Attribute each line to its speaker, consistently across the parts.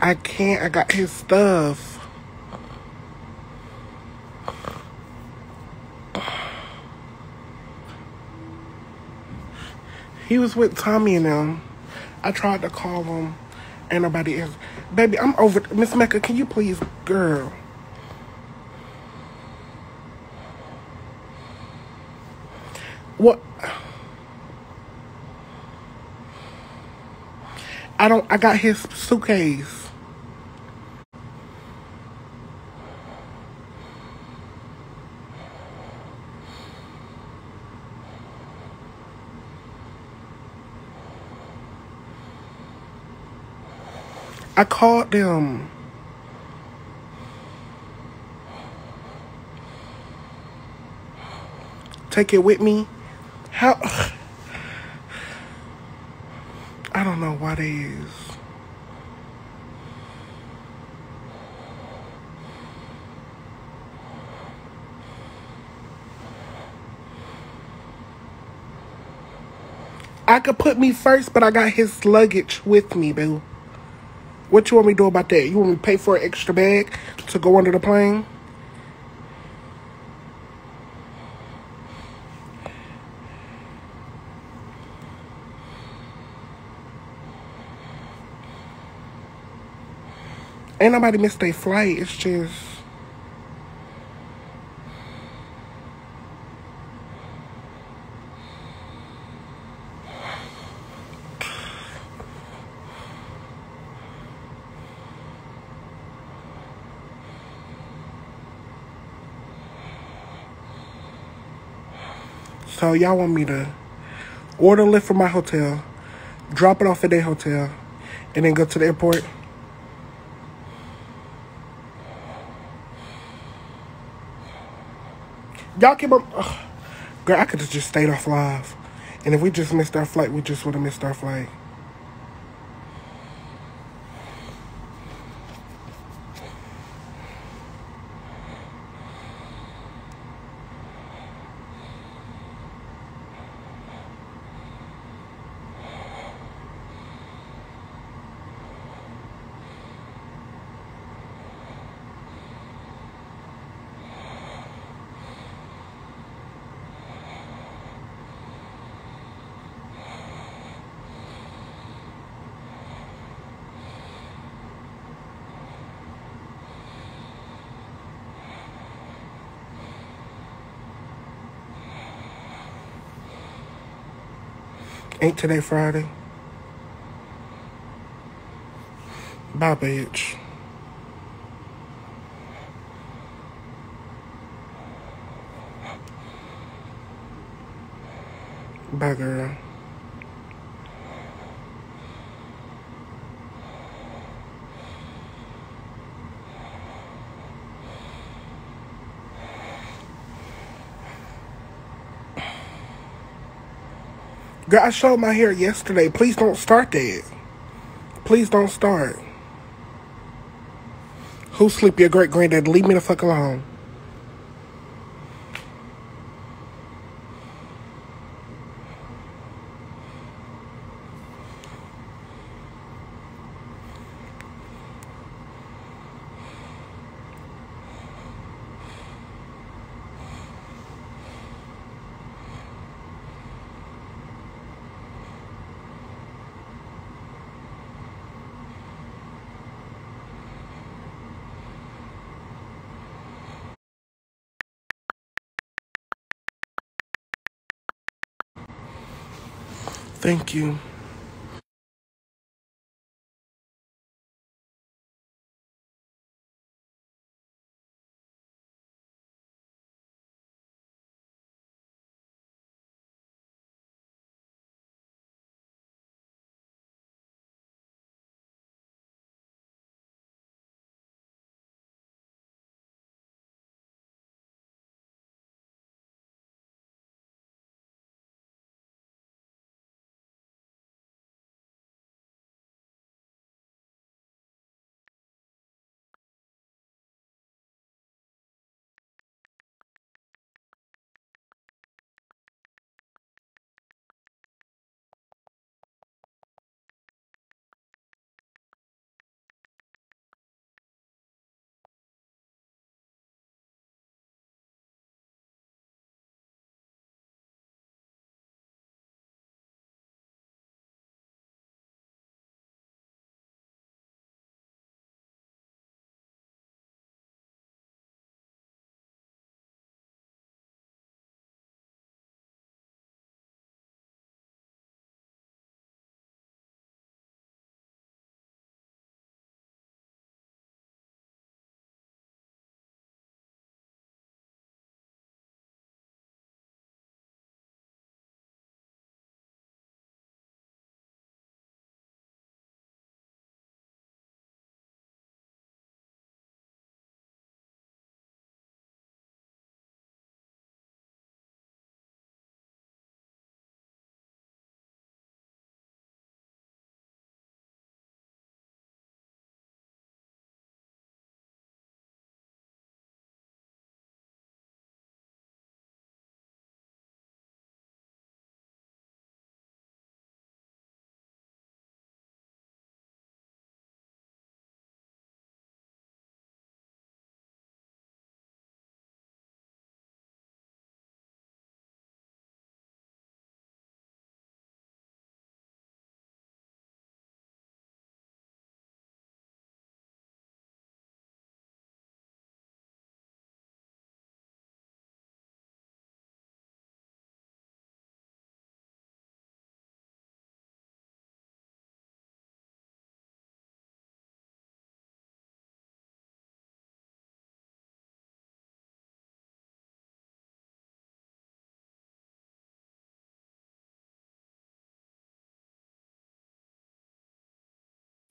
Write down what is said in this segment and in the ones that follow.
Speaker 1: I can't. I got his stuff. He was with Tommy and them. I tried to call him, and nobody is. Baby, I'm over. Miss Mecca, can you please, girl? What? I don't. I got his suitcase. I called them. Take it with me. How? I don't know what it is. I could put me first, but I got his luggage with me, boo. What you want me to do about that? You want me to pay for an extra bag to go under the plane? Ain't nobody missed their flight. It's just. So y'all want me to order a Lyft from my hotel, drop it off at their hotel, and then go to the airport? Y'all keep up. Ugh. Girl, I could have just stayed off live. And if we just missed our flight, we just would have missed our flight. Ain't today Friday? Bye, bitch. Bye, girl. Girl, I showed my hair yesterday. Please don't start that. Please don't start. Who sleep your great granddad? Leave me the fuck alone.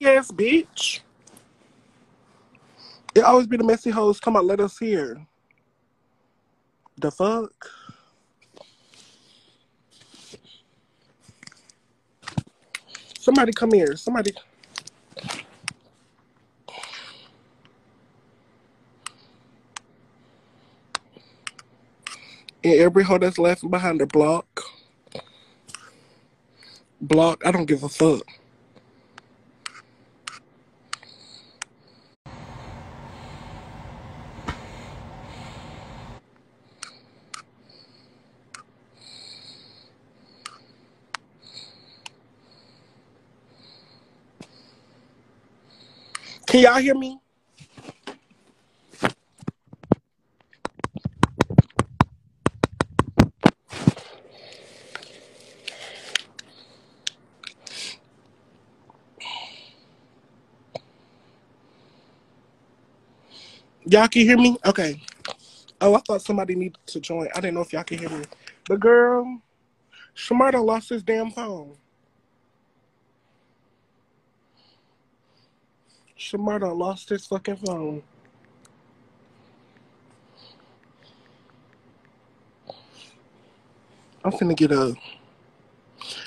Speaker 1: Yes, bitch. It always be the messy hoes come out, let us hear. The fuck? Somebody come here. Somebody. And every hoe that's left behind the block. Block. I don't give a fuck. Can y'all hear me? Y'all can hear me? Okay. Oh, I thought somebody needed to join. I didn't know if y'all can hear me. But girl, Shamar lost his damn phone. Shamar done lost his fucking phone. I'm finna get up.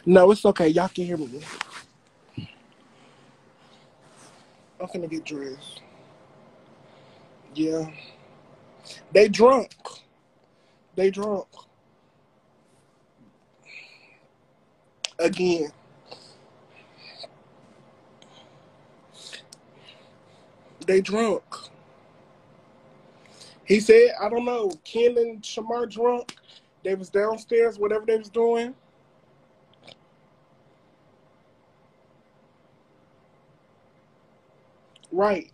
Speaker 1: No, it's okay. Y'all can hear me. I'm finna get dressed. Yeah. They drunk. They drunk. Again. They drunk. He said, I don't know, Ken and Shamar drunk. They was downstairs, whatever they was doing. Right.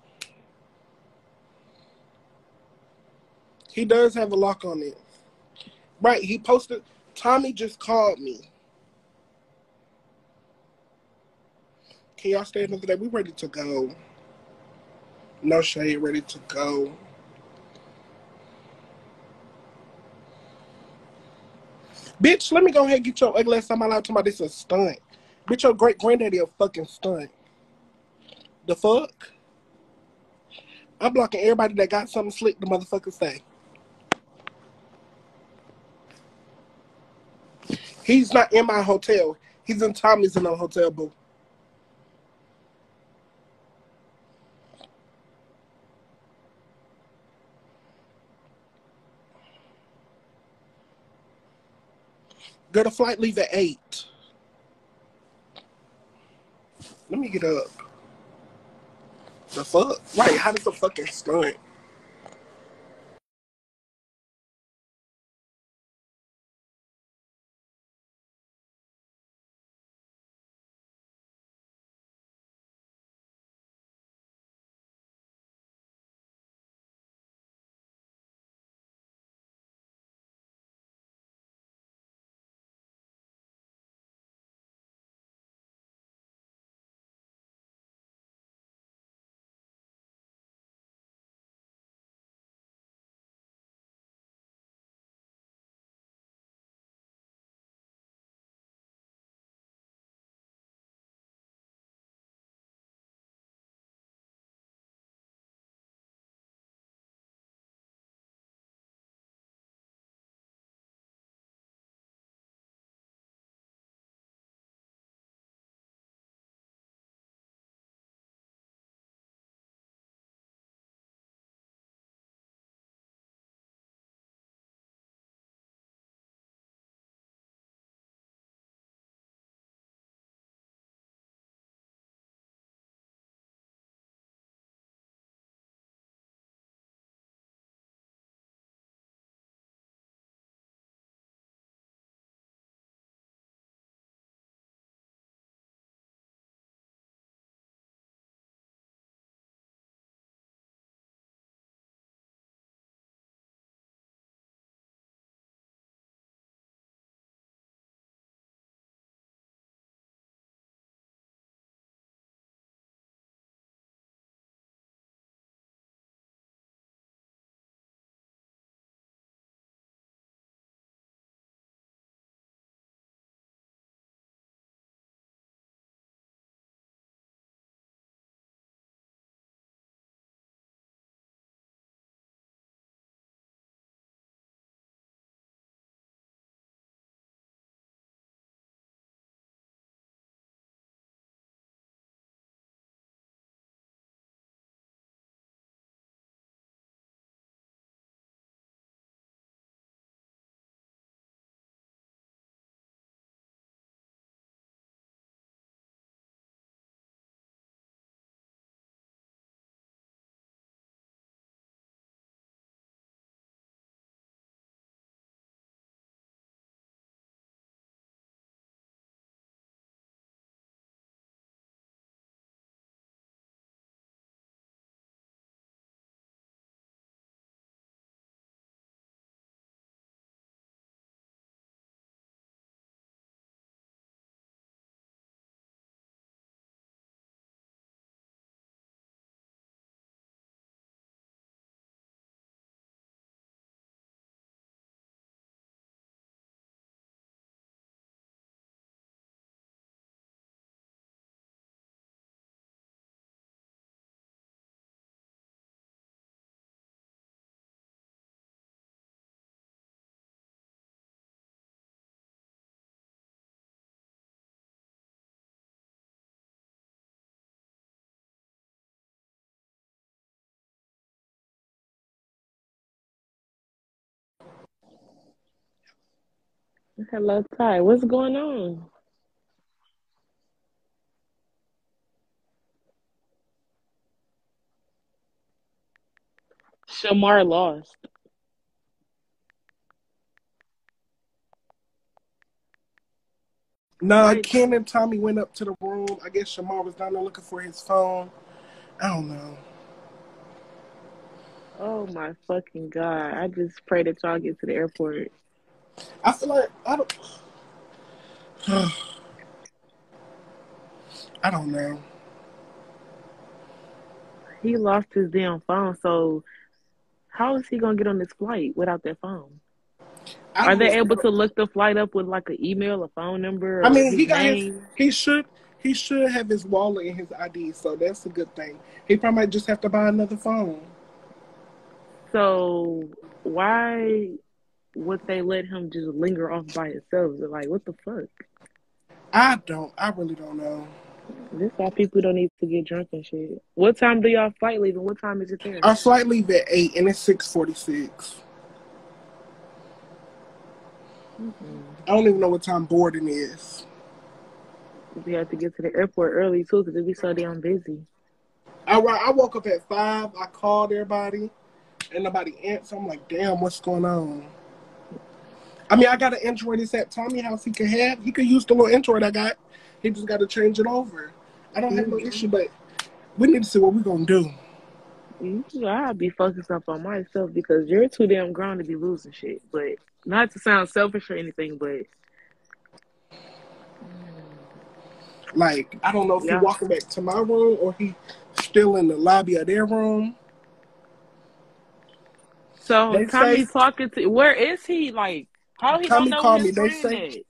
Speaker 1: He does have a lock on it. Right. He posted Tommy just called me. Can y'all stay another day? We ready to go. No shade, ready to go. Bitch, let me go ahead and get your ugly ass on my life talking about this a stunt. Bitch, your great granddaddy a fucking stunt. The fuck? I'm blocking everybody that got something slick to motherfucker say. He's not in my hotel. He's in Tommy's in a hotel boo. Girl, the flight leave at eight. Let me get up. The fuck? Right, how does a fucking stunt?
Speaker 2: Hello, Ty. What's going on? Shamar lost.
Speaker 1: No,
Speaker 2: Right.
Speaker 1: Ken and Tommy went up to the room. I guess Shamar was down there looking for his phone. I don't know.
Speaker 2: Oh my fucking god. I just pray that y'all get to the airport.
Speaker 1: I feel like I don't. I don't know.
Speaker 2: He lost his damn phone, so how is he gonna get on this flight without that phone? Are they able to look the flight up with like an email, a phone number,
Speaker 1: I mean, he got his. He should. He should have his wallet and his ID, so that's a good thing. He probably might just have to buy another phone.
Speaker 2: So why would they let him just linger off by himself? They're like, what the fuck?
Speaker 1: I don't. I really don't know.
Speaker 2: This why people don't need to get drunk and shit. What time do y'all flight leaving? What time is it there?
Speaker 1: Our flight leave at eight, and it's six forty-six.
Speaker 2: Mm-mm.
Speaker 1: I don't even know what time boarding is.
Speaker 2: We have to get to the airport early too, because be so damn busy.
Speaker 1: I I woke up at five. I called everybody, and nobody answered. I'm like, damn, what's going on? I mean, I got an Android. It's at Tommy house. He could have. He could use the little Android I got. He just got to change it over. I don't have no
Speaker 2: Mhm.
Speaker 1: issue, but we need to see what we're gonna do.
Speaker 2: I'd be focused up on myself because you're too damn grown to be losing shit. But not to sound selfish or anything, but
Speaker 1: Like, I don't know if
Speaker 2: Yeah.
Speaker 1: he walking back to my room or he still in the lobby of their room.
Speaker 2: so
Speaker 1: They
Speaker 2: Tommy
Speaker 1: say-
Speaker 2: talking to where is he? Like how he
Speaker 1: Tommy
Speaker 2: don't know
Speaker 1: called
Speaker 2: where his
Speaker 1: me. They say-?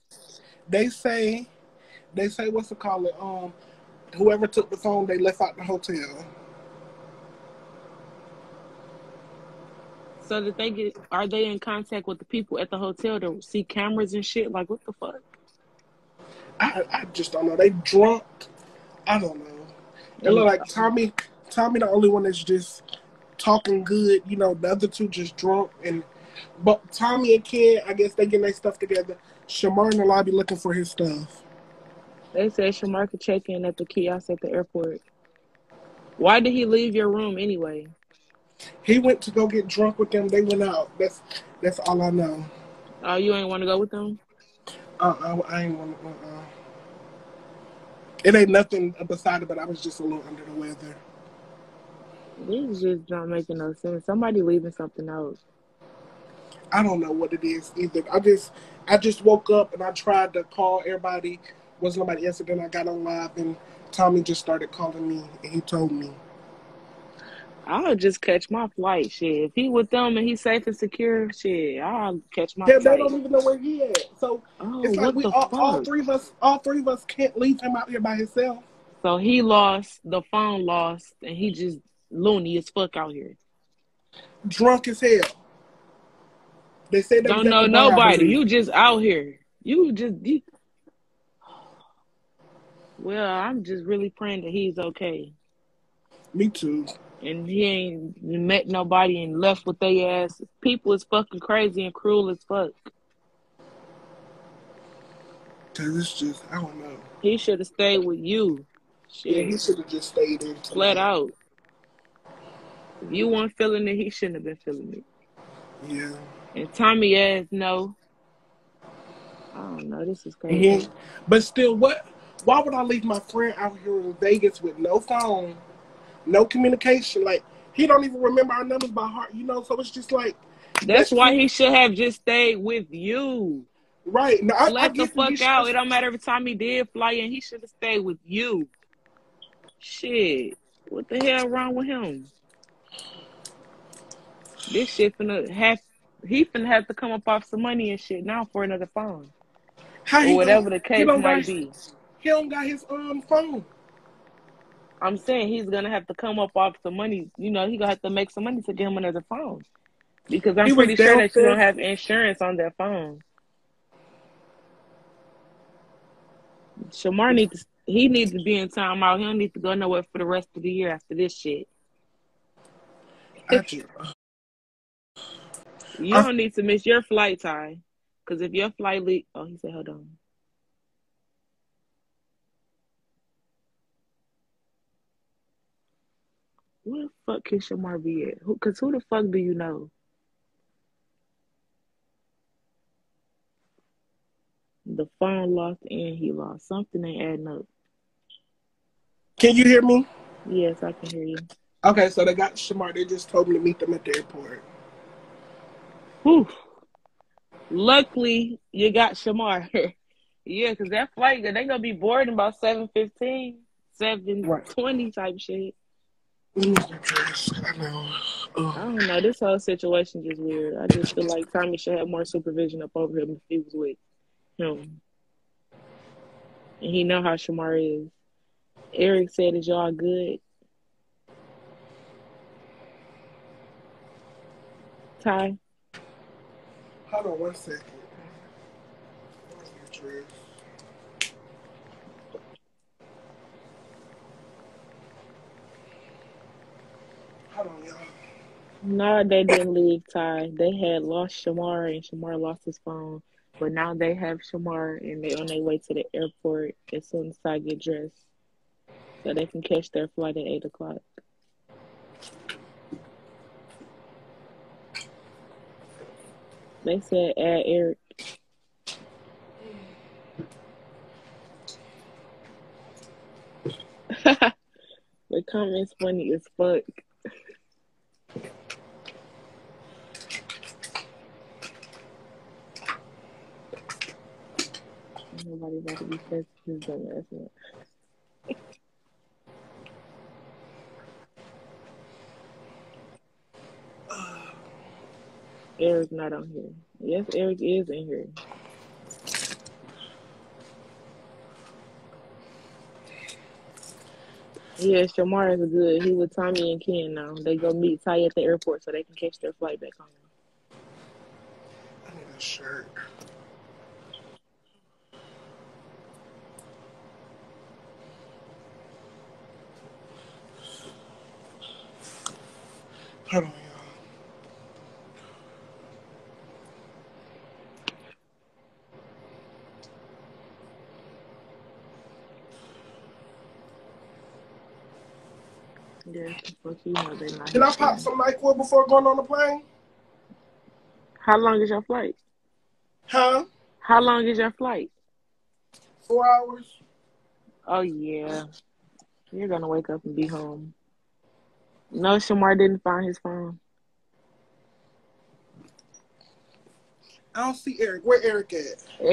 Speaker 1: They say, they say, what's it called? It um, whoever took the phone, they left out the hotel.
Speaker 2: So that they get are they in contact with the people at the hotel to see cameras and shit? Like what the fuck?
Speaker 1: I, I just don't know. They drunk. I don't know. It look like Tommy. Tommy, the only one that's just talking good. You know, the other two just drunk. And but Tommy and Kid, I guess they getting their stuff together. Shamar in the lobby looking for his stuff.
Speaker 2: They said Shamar could check in at the kiosk at the airport. Why did he leave your room anyway?
Speaker 1: He went to go get drunk with them. They went out. That's that's all I know.
Speaker 2: Oh, you ain't want to go with them?
Speaker 1: Uh, uh I ain't want. Uh, uh. It ain't nothing beside it, but I was just a little under the weather.
Speaker 2: This is just not making no sense. Somebody leaving something out.
Speaker 1: I don't know what it is either. I just I just woke up and I tried to call everybody. Was nobody answered? Then I got on live and Tommy just started calling me and he told me.
Speaker 2: I'll just catch my flight. Shit, if he with them and he's safe and secure, shit, I'll catch my
Speaker 1: Yeah, they don't even know where he at. So
Speaker 2: Oh,
Speaker 1: it's like we all, all three of us all three of us can't leave him out here by himself.
Speaker 2: So he lost, the phone lost, and he just loony as fuck out here.
Speaker 1: Drunk as hell. They said they
Speaker 2: Don't know
Speaker 1: the bar, I
Speaker 2: nobody. You just out here. You just. You... Well, I'm just really praying that he's okay.
Speaker 1: Me too.
Speaker 2: and he ain't met nobody and left with their ass. People is fucking crazy and cruel as fuck.
Speaker 1: Cause it's just I don't know.
Speaker 2: He should have stayed with you.
Speaker 1: Yeah, he should have just stayed in.
Speaker 2: flat out. If you weren't feeling it, he shouldn't have been feeling it.
Speaker 1: Yeah.
Speaker 2: And Tommy ass, no. I don't know. This is crazy.
Speaker 1: ain't- but still, what? Why would I leave my friend out here in Vegas with no phone, no communication? Like he don't even remember our numbers by heart, you know. So it's just like,
Speaker 2: That's why he should have just stayed with you.
Speaker 1: right? No, I, I
Speaker 2: Let the
Speaker 1: get that he
Speaker 2: fuck out. It don't matter every time he did fly in, he should have stayed with you. Shit. What the hell wrong with him? This shit finna have he finna have to come up off some money and shit now for another phone.
Speaker 1: How
Speaker 2: Or whatever
Speaker 1: gonna-
Speaker 2: the case might
Speaker 1: got,
Speaker 2: be.
Speaker 1: He don't got his um phone.
Speaker 2: I'm saying he's gonna have to come up off some money. You know, he gonna have to make some money to get him another phone. Because I'm
Speaker 1: He
Speaker 2: pretty sure that you don't have insurance on that phone. Shamar needs to, he needs to be in timeout. He don't need to go nowhere for the rest of the year after this shit.
Speaker 1: I
Speaker 2: You don't need to miss your flight time. Because if your flight leak, oh, he said, hold on. Where the fuck can Shamar be at? Who, Cause who the fuck do you know? The phone lost and he lost. Something ain't adding up.
Speaker 1: Can you hear me?
Speaker 2: Yes, I can hear you.
Speaker 1: Okay, so they got Shamar. They just told me to meet them at the airport.
Speaker 2: Whew. Luckily, you got Shamar. yeah, because that flight, they're going to be boarding about 7.15, 7.20
Speaker 1: Right.
Speaker 2: type shit.
Speaker 1: Let me get dressed. I know.
Speaker 2: I don't know. This whole situation just weird. I just feel like Tommy should have more supervision up over him if he was with him. And he know how Shamar is. Eric said, is y'all good? Ty?
Speaker 1: Hold on one second. Hold on, y'all.
Speaker 2: No, they didn't leave Ty. They had lost Shamar and Shamar lost his phone. But now they have Shamar and they're on their way to the airport as soon as I get dressed. So they can catch their flight at 8 o'clock. They said add Eric. the comments funny as fuck. Nobody about to be friends with his dumb ass man. Eric not on here. Yes, Eric is in here. Yeah, Shamar is good. He with Tommy and Ken now. They go meet Ty at the airport so they can catch their flight back home.
Speaker 1: I need a shirt. Hold on, y'all.
Speaker 2: Yeah, fuck you know they not
Speaker 1: Can I pop some NyQuil before going on the plane?
Speaker 2: How long is your flight?
Speaker 1: Huh?
Speaker 2: How long is your flight?
Speaker 1: Four hours?
Speaker 2: Oh yeah. You're gonna wake up and be home. No, Shamar didn't find his phone.
Speaker 1: I don't see Eric. Where Eric at?